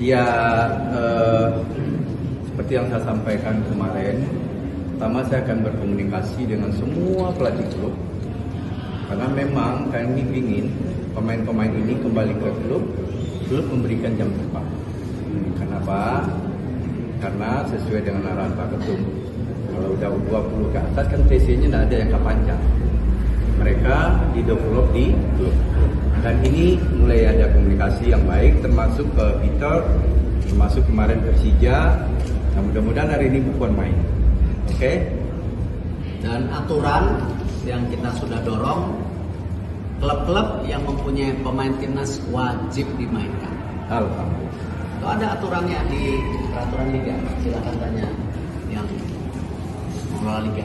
Ya, eh, seperti yang saya sampaikan kemarin, pertama saya akan berkomunikasi dengan semua pelatih klub karena memang kami ingin pemain-pemain ini kembali ke klub, klub memberikan jam terbang. Kenapa? Karena sesuai dengan arahan Pak Ketum, kalau udah 20 ke atas kan TC-nya tidak ada yang panjang. Mereka didevelop di klub. Dan ini mulai ada komunikasi yang baik termasuk ke Peter, termasuk kemarin Persija. Nah, mudah-mudahan hari ini bukan main. Oke? Okay? Dan aturan yang kita sudah dorong klub-klub yang mempunyai pemain timnas wajib dimainkan. Alhamdulillah. Itu ada aturannya di peraturan liga. Silakan tanya yang mengelola liga.